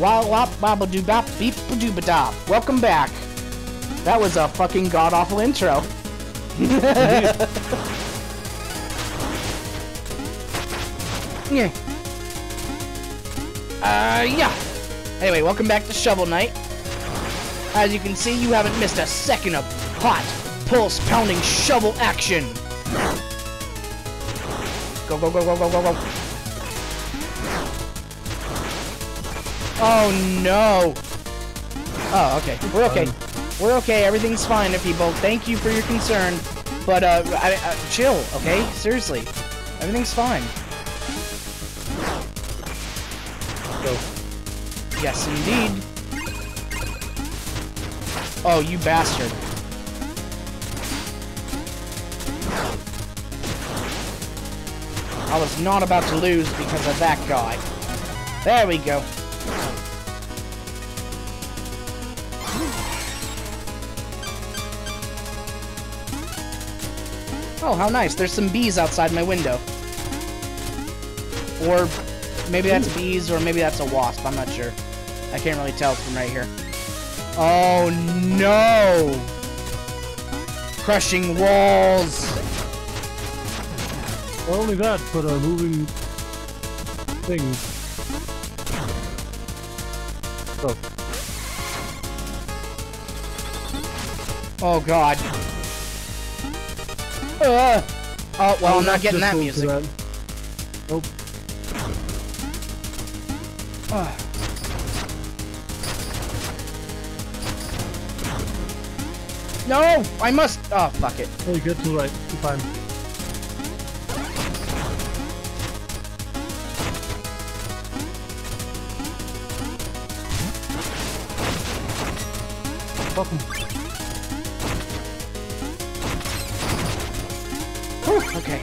Wop wop baba doo bop beep doo da. Welcome back. That was a fucking god awful intro. yeah. Uh, yeah. Anyway, welcome back to Shovel Knight. As you can see, you haven't missed a second of hot, pulse-pounding shovel action. Go, go, go, go, go, go, go. Oh, no. Oh, okay. We're okay. We're okay. Everything's fine, people. Thank you for your concern. But, uh, I, uh chill, okay? Seriously. Everything's fine. Go. Yes, indeed. Oh, you bastard. I was not about to lose because of that guy. There we go. Oh, how nice. There's some bees outside my window. Or maybe that's bees, or maybe that's a wasp. I'm not sure. I can't really tell from right here. Oh, no! Crushing walls! Not only that, but a moving thing. Oh, Oh, God. Uh, oh, well, I'm not getting that music. that. Nope. Ah. No! I must... Oh, fuck it. Oh, you get to the right. You're fine. Fuck 'em. Whew, okay.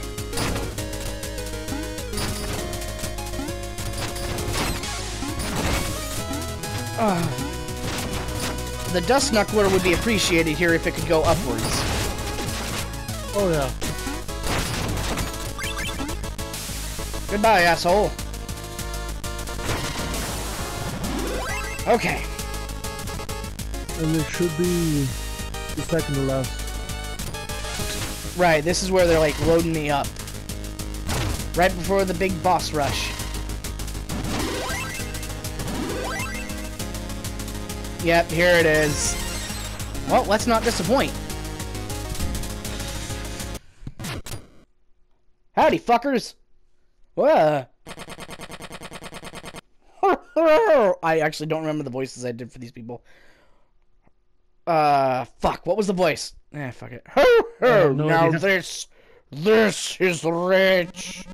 Ah. The Dust Knuckles would be appreciated here if it could go upwards. Oh yeah. Goodbye, asshole. Okay. And it should be the second to last. Right, this is where they're like loading me up. Right before the big boss rush. Yep, here it is. Well, let's not disappoint. Howdy, fuckers! I actually don't remember the voices I did for these people. Uh, fuck, what was the voice? Eh, fuck it. Ho, ho, no now idea. this, this is rich.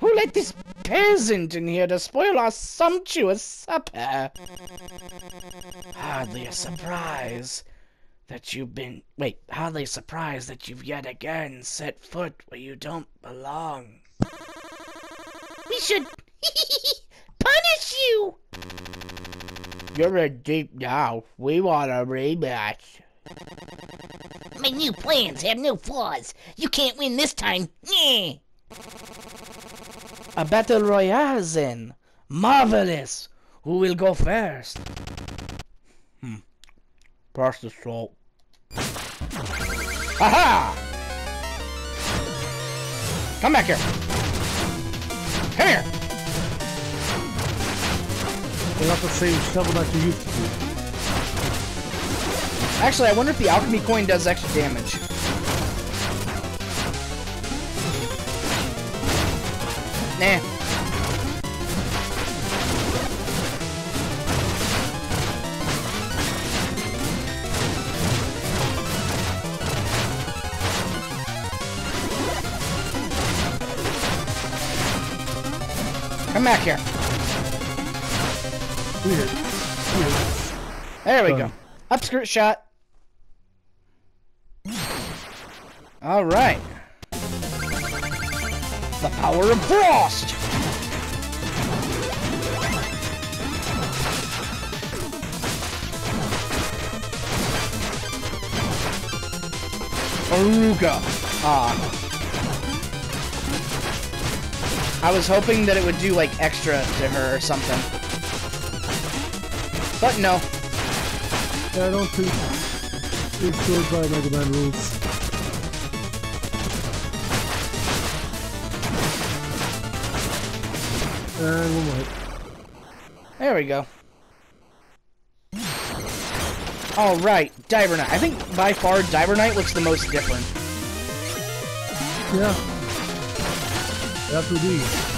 Who let this peasant in here to spoil our sumptuous supper? Hardly a surprise that you've been. Wait, hardly a surprise that you've yet again set foot where you don't belong. We should punish you! You're in deep now. We want a rematch. My new plans have no flaws. You can't win this time. Nyeh. A battle royale then. Marvelous. Who will go first? Hmm. Pass the salt. Aha! Come back here. Come here. They're not the same shovel that you used to do. Actually, I wonder if the alchemy coin does extra damage. Nah. Come back here. Weird. Weird. There we go. Upskirt shot. All right. The power of frost. Aruga. Ah. I was hoping that it would do like extra to her or something. But no. I don't think it's good by Mega Man rules. And one more. There we go. Alright, Diver Knight. I think by far Diver Knight looks the most different. Yeah. That would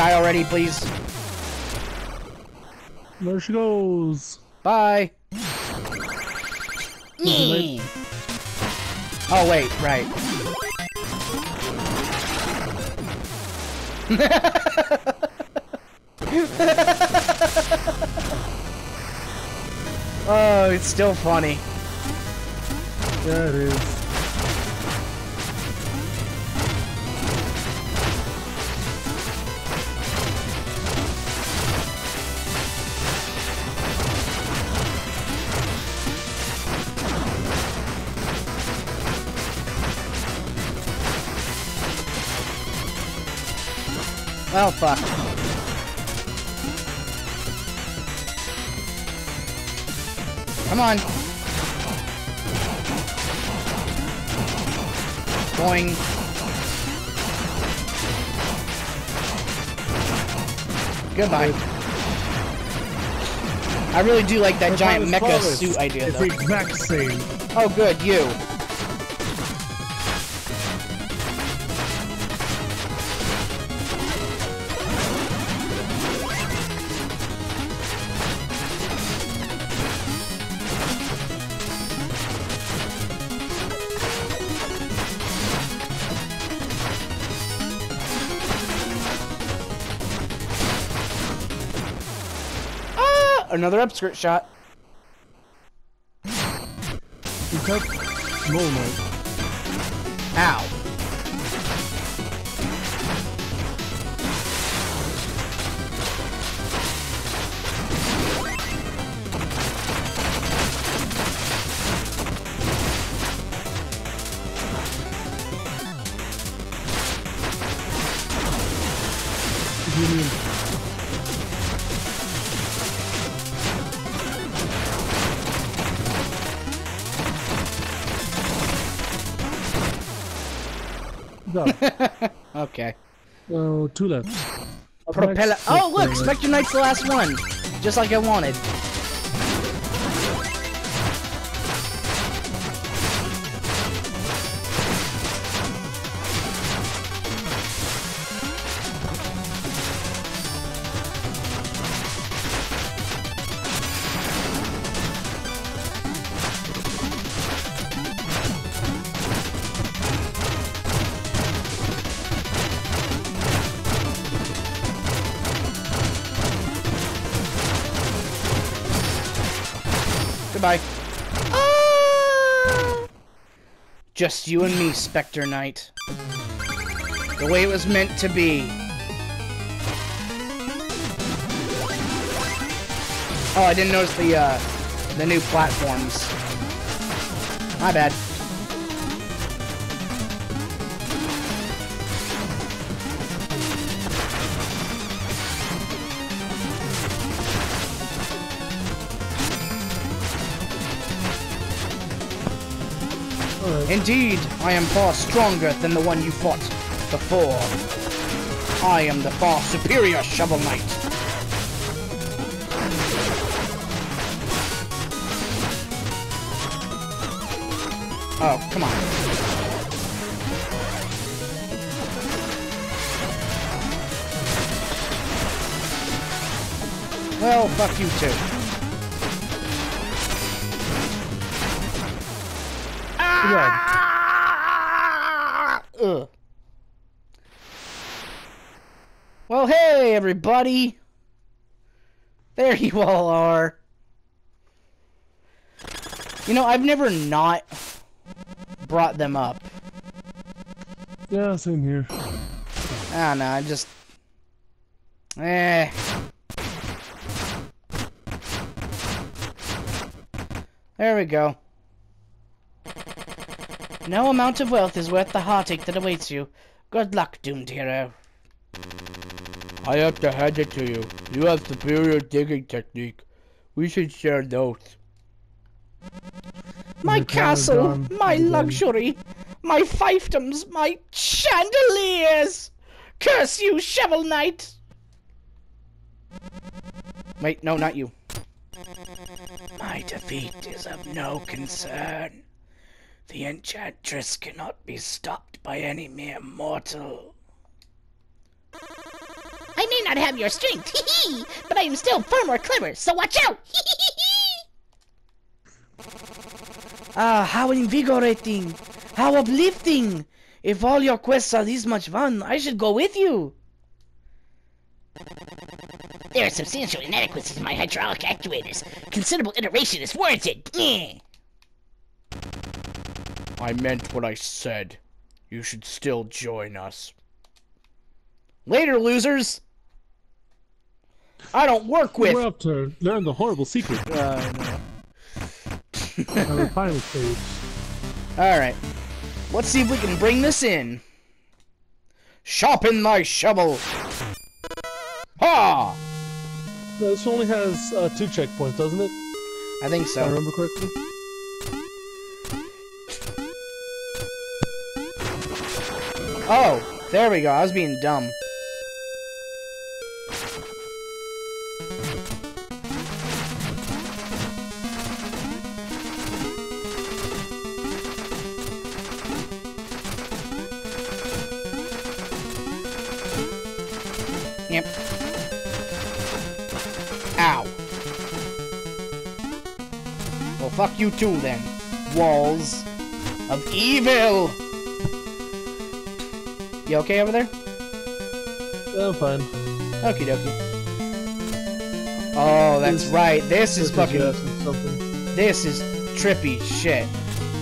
die already, please. There she goes. Bye. Yeah. Oh, wait, right. oh, it's still funny. Yeah, it is. Oh, fuck. Come on. Boing. Goodbye. I really do like that giant mecha suit idea, though. It's the exact same. Oh, good, you. Another upskirt shot. Except Small Ow. Okay. Oh, two left. Propeller. Oh, look! Spectre Knight's the last one. Just like I wanted. Just you and me, Spectre Knight. The way it was meant to be. Oh, I didn't notice the, uh, the new platforms. My bad. Indeed, I am far stronger than the one you fought before. I am the far superior Shovel Knight. Oh, come on. Well, fuck you too. Ah! Ugh. Well, hey, everybody. There you all are. You know, I've never not brought them up. Yeah, same here. I don't know, I just... Eh. There we go. No amount of wealth is worth the heartache that awaits you. Good luck, doomed hero. I have to hand it to you. You have superior digging technique. We should share notes. My the crown is castle, my again. luxury, my fiefdoms, my chandeliers! Curse you, Shovel Knight! Wait, no, not you. My defeat is of no concern. The enchantress cannot be stopped by any mere mortal. I may not have your strength, hee hee, but I am still far more clever, so watch out! Hee hee hee Ah, how invigorating! How uplifting! If all your quests are this much fun, I should go with you! There are substantial inadequacies in my hydraulic actuators. Considerable iteration is warranted. I meant what I said. You should still join us. Later, losers! I don't work with. We're up to learn the horrible secret Uh, no. the final stage. Alright. Let's see if we can bring this in. Sharpen thy shovel! Ha! This only has uh, two checkpoints, doesn't it? I think If I so. remember correctly. Oh, there we go. I was being dumb. Yep. Ow. Well, fuck you too then. Walls of evil. You okay over there? I'm fine. Okie dokie. Oh, that's This- right. This is fucking. something. This is trippy shit.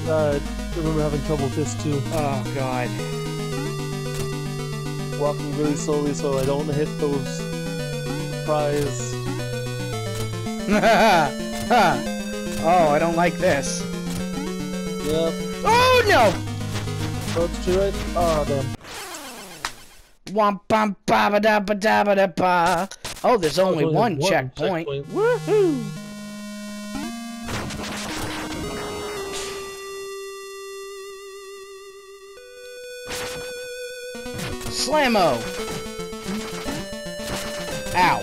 Uh, I remember having trouble with this too. Oh god. Walking really slowly so I don't hit those prize. oh, I don't like this. Yep. Oh no! Oh, it's too right. Oh, damn. Womp bum ba ba da ba da ba da ba. Oh, there's only only one, one checkpoint. checkpoint. Woohoo! Slammo! Ow.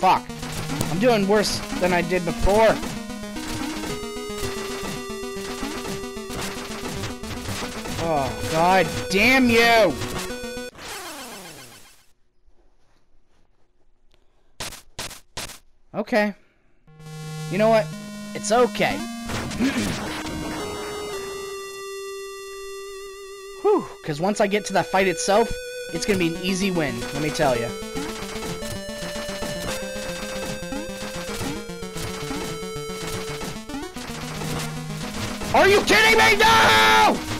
Fuck. I'm doing worse than I did before. Oh, god damn you! Okay. You know what? It's okay. Whew, because once I get to that fight itself, it's gonna be an easy win, let me tell you. Are you kidding me? No!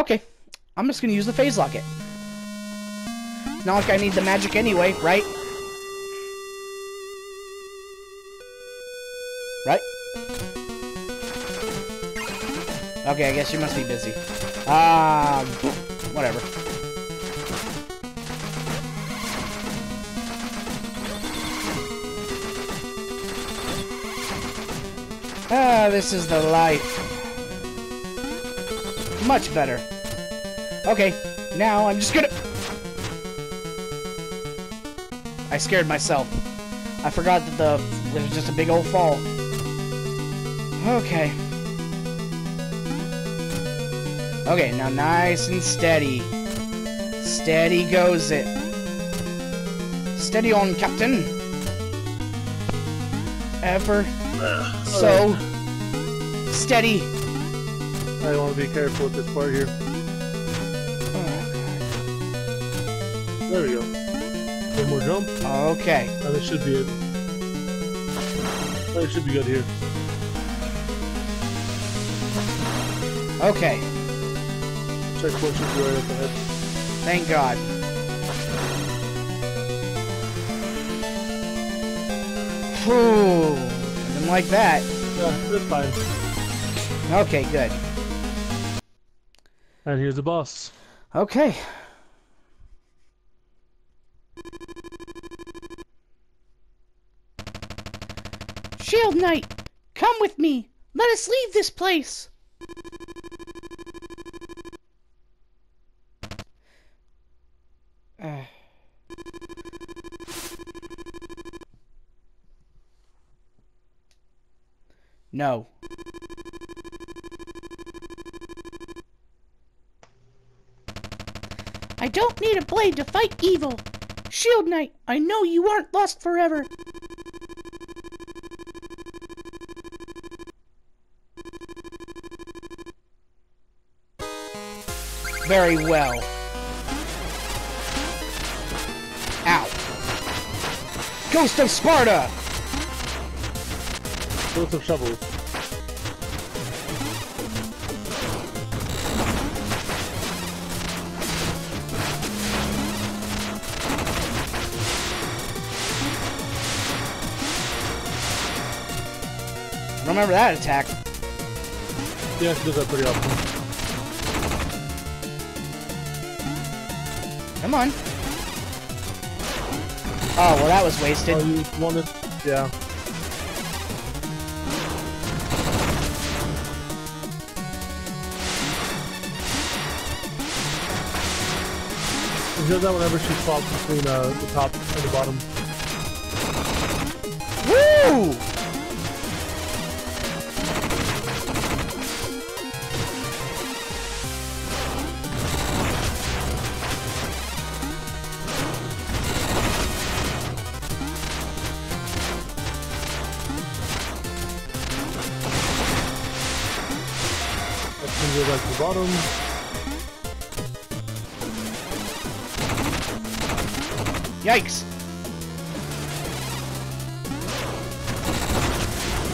Okay. I'm just gonna use the phase locket. It's not like I need the magic anyway, right? Right? Okay, I guess you must be busy. Um, whatever. Ah, this is the life. Much better. Okay, now I'm just gonna... I scared myself. I forgot that the there's just a big old fall. Okay. Okay, now nice and steady. Steady goes it. Steady on, Captain. Ever so steady. I want to be careful with this part here. There we go. The more jump, Okay. it should be it. It should be good here. Okay. Checkpoint should be right up ahead. Thank God. Whew. Didn't like that. Yeah, that's fine. Okay, good. And here's the boss. Okay. Shield Knight, come with me. Let us leave this place. Uh. No. Don't need a blade to fight evil. Shield Knight, I know you aren't lost forever. Very well. Ow. Ghost of Sparta! Lots of shovels. Remember that attack. Yeah, she does that pretty often. Come on. Oh, well that was wasted. Oh, you wanted? Yeah. She does that whenever she swaps between uh, the top and the bottom. Woo! Go back to the bottom. Yikes.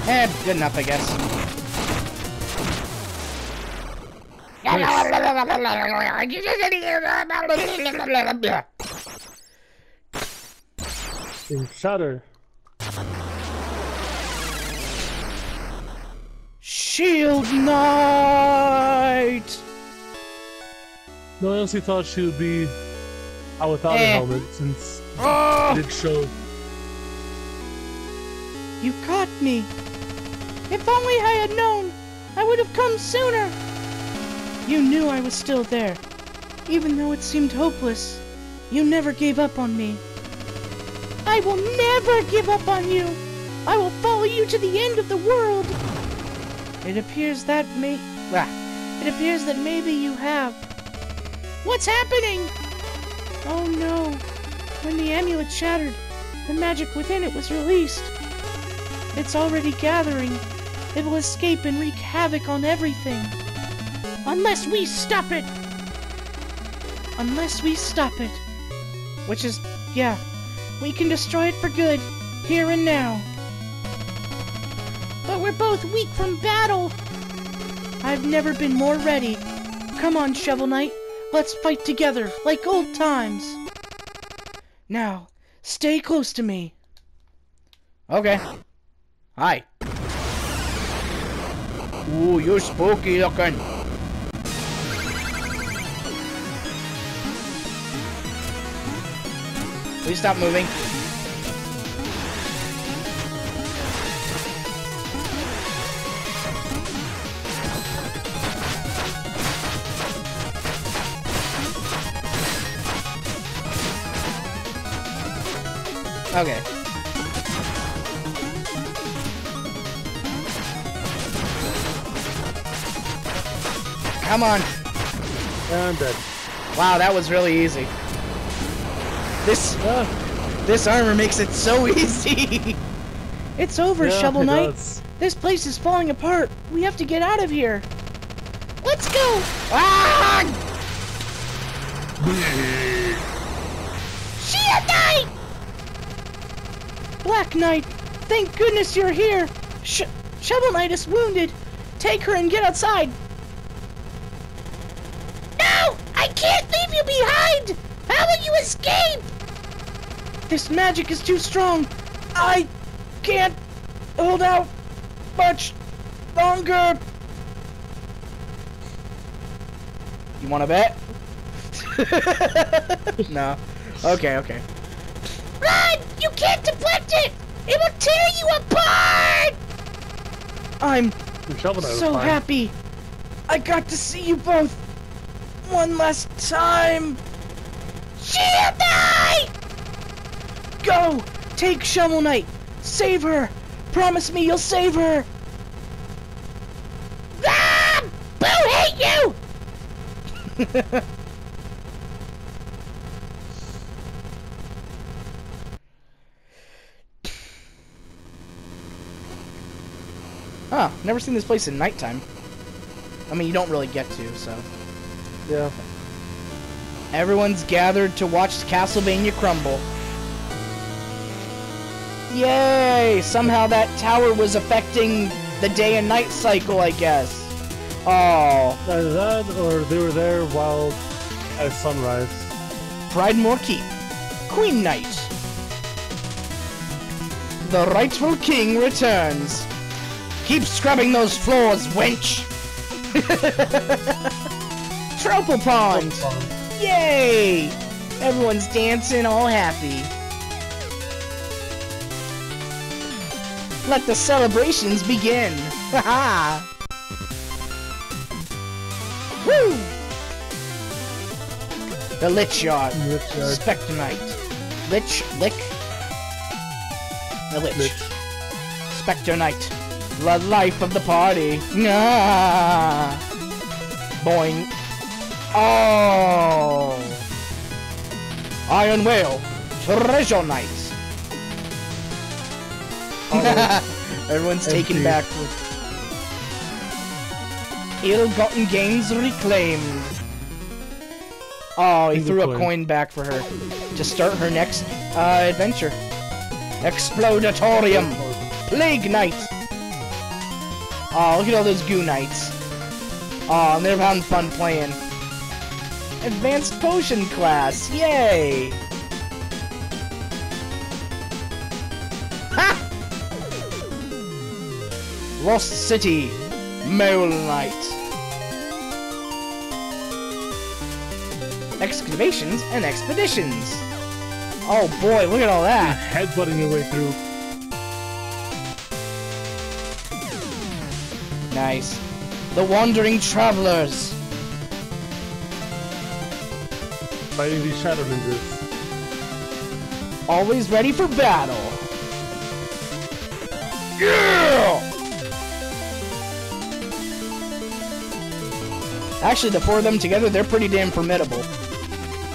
Eh, good enough, I guess. In shatter. Shield Knight! No, I honestly thought she would be out without a Eh. helmet since Oh, it did show. You caught me. If only I had known, I would have come sooner. You knew I was still there. Even though it seemed hopeless, you never gave up on me. I will never give up on you. I will follow you to the end of the world. It appears that may... Ah, it appears that maybe you have. What's happening? Oh no. When the amulet shattered, the magic within it was released. It's already gathering. It will escape and wreak havoc on everything. Unless we stop it! Unless we stop it. Which is, yeah, we can destroy it for good, here and now. We're both weak from battle! I've never been more ready. Come on, Shovel Knight. Let's fight together, like old times. Now, stay close to me. okay. Hi. Ooh, you're spooky looking. Please stop moving. Okay. Come on. I'm dead. Wow, that was really easy. This Ah, this armor makes it so easy. It's over, yeah, Shovel it Knight. does. This place is falling apart. We have to get out of here. Let's go! ah! Black Knight! Thank goodness you're here! Sh- Shovel Knight is wounded! Take her and get outside! No! I can't leave you behind! How will you escape? This magic is too strong! I can't hold out much longer! You wanna bet? no. Okay, okay. Run! You can't deflect it! It will tear you apart! I'm Your shovel knight was so happy! I got to see you both one last time! Shield Knight! Go! Take Shovel Knight! Save her! Promise me you'll save her! Ah! Boo hate you! never seen this place in nighttime. I mean, you don't really get to, so. Yeah. Everyone's gathered to watch Castlevania crumble. Yay! Somehow that tower was affecting the day and night cycle, I guess. Oh, Either that, or they were there while at sunrise. Pridemore Keep. Queen Knight. The rightful king returns. Keep scrubbing those floors, wench! Troupple Pond! Yay! Everyone's dancing all happy. Let the celebrations begin! Haha! Woo! The Lich Yard. Lich Yard. Spectre Knight. Lich, Lick. The Lich. Lich. Spectre Knight. The life of the party. Ah. Boing. Oh. Iron Whale. Treasure Knight. Everyone's taken back. Ill-gotten gains reclaimed. Oh, he threw a coin. coin back for her to start her next uh, adventure. Explodatorium. Plague Knight. Oh, look at all those goo knights. Oh, and they're having fun playing. Advanced potion class, yay! Ha! Lost City, Mole Knight. Excavations and expeditions. Oh boy, look at all that. Headbutting your way through. Nice. The Wandering Travelers. Fighting these shadow ninjas. Always ready for battle. Yeah! Actually, the four of them together, they're pretty damn formidable.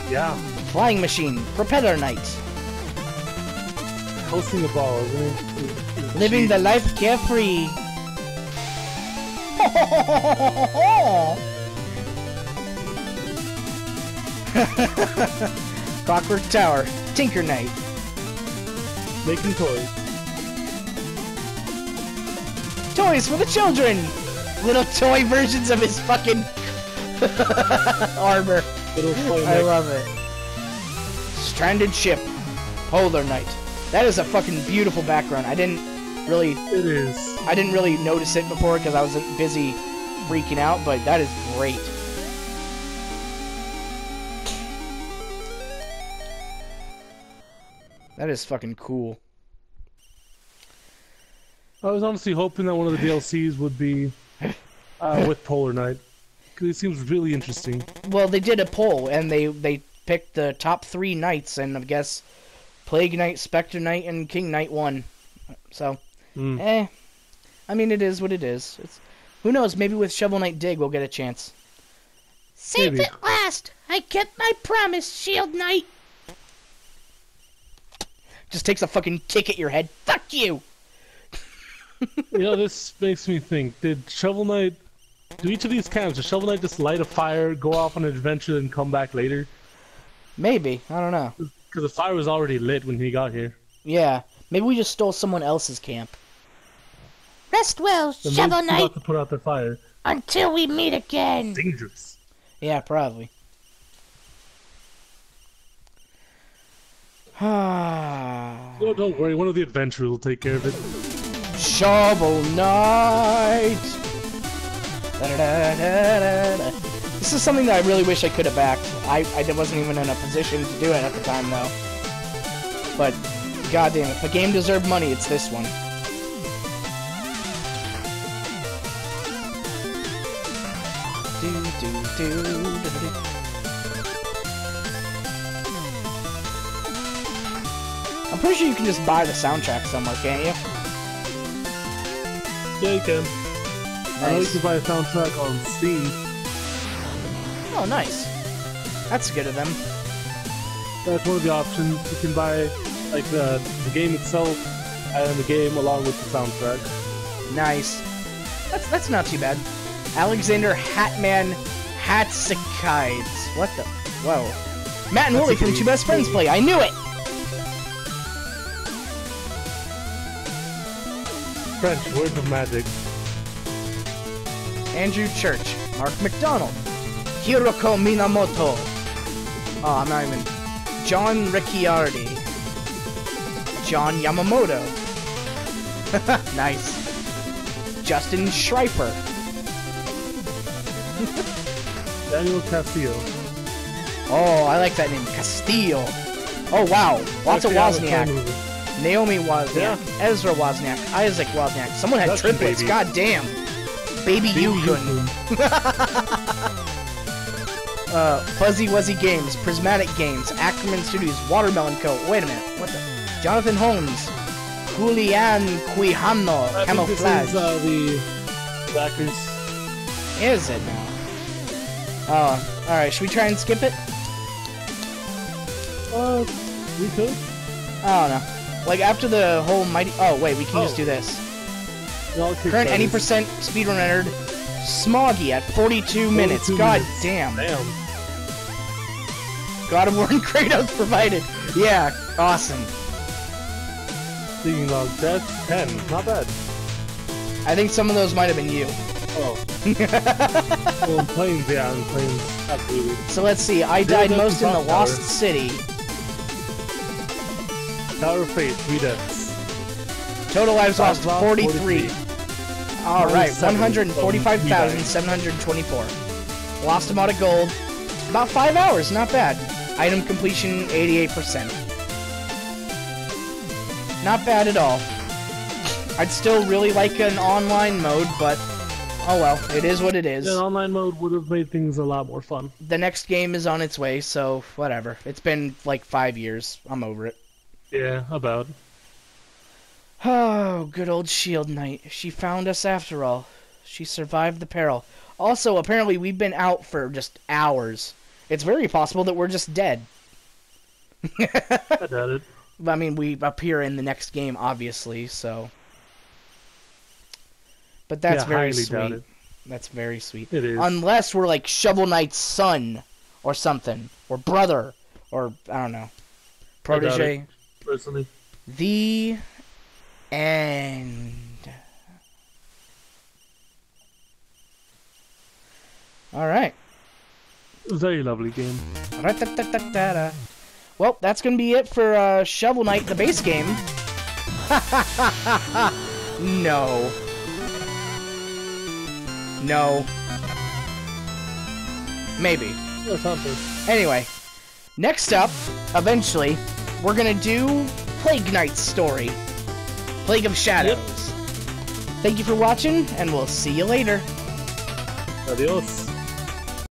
Yeah. Flying Machine, Propeller Knight, Hosting the ball, isn't it? living the life carefree. Clockwork Tower, Tinker Knight, Making toys. toys for the children. Little toy versions of his fucking armor. Little toy I love it. Stranded ship, Polar Knight. That is a fucking beautiful background. I didn't really, It is. I didn't really notice it before because I was busy freaking out, but that is great. That is fucking cool. I was honestly hoping that one of the DLCs would be uh, with Polar Knight. Because it seems really interesting. Well, they did a poll and they they picked the top three knights, and I guess Plague Knight, Spectre Knight, and King Knight won. So, Mm. eh, I mean, it is what it is. It's who knows? Maybe with Shovel Knight Dig, we'll get a chance. Safe Maybe. at last! I kept my promise, Shield Knight! Just takes a fucking kick at your head. Fuck you! You know, this makes me think, did Shovel Knight... Do each of these camps, does Shovel Knight just light a fire, go off on an adventure, and come back later? Maybe I don't know. Because the fire was already lit when he got here. Yeah, Maybe we just stole someone else's camp. Rest well, The Shovel monks Knight, about to put out their fire. until we meet again. Dangerous. Yeah, probably. Ah. No, don't worry. One of the adventurers will take care of it. Shovel Knight. Da-da-da-da-da-da. This is something that I really wish I could have backed. I, I wasn't even in a position to do it at the time, though. But, goddamn, if a game deserved money, it's this one. I'm pretty sure you can just buy the soundtrack somewhere, can't you? Yeah, you can. I know you can buy a soundtrack on Steam. Oh, nice. That's good of them. That's one of the options. You can buy like the the game itself and the game along with the soundtrack. Nice. That's that's not too bad. Alexander Hatman Hatsakides. What the? Whoa. Matt and Woolie from Two Best Friends play. I knew it. French words of magic. Andrew Church, Mark McDonald, Hiroko Minamoto. Oh, I'm not even. John Ricciardi. John Yamamoto. nice. Justin Schreiber. Daniel Castillo. Oh, I like that name. Castillo. Oh, wow. Lots of Wozniak. Naomi Wozniak. Yeah. Ezra Wozniak. Isaac Wozniak. Someone had triplets. baby. God damn. Baby Baby Yukun. Yukun. Uh, Fuzzy Wuzzy Games. Prismatic Games. Ackerman Studios. Watermelon Co. Wait a minute. What the? Jonathan Holmes. Julian Quijano. I think Camouflage. this is uh, the backers. Is it now? Oh, alright. Should we try and skip it? Uh, we could. I don't know. Like, after the whole mighty... Oh, wait. We can just Oh. do this. No, Current any percent speedrun entered. Smoggy at 42 minutes. 42 God minutes. damn. Damn. God of War and Kratos provided. Yeah, awesome. Speaking of death, 10. Not bad. I think some of those might have been you. Oh. well, in planes, yeah, planes, absolutely. So let's see. I died most in the Lost. City. Tower of Fate, 3 deaths. Total lives Lives lost lost, 43. 43. Alright, 145,724. Lost a lot of gold. About five hours, not bad. Item completion, 88%. Not bad at all. I'd still really like an online mode, but oh well, it is what it is. Yeah, online mode would have made things a lot more fun. The next game is on its way, so whatever. It's been like five years. I'm over it. Yeah, about. Oh, good old Shield Knight. She found us after all. She survived the peril. Also, apparently, we've been out for just hours. It's very possible that we're just dead. I doubt it. I mean, we appear in the next game, obviously, so. But that's yeah, very sweet. That's very sweet. It is. Unless we're like Shovel Knight's son, or something, or brother, or I don't know, protege. Personally. The end. All right. Very lovely game. Well, that's gonna be it for uh, Shovel Knight, the base game. no. No. Maybe. Anyway, next up, eventually, we're gonna do Plague Knight's story. Plague of Shadows. Thank you for watching, and we'll see you later. Adios.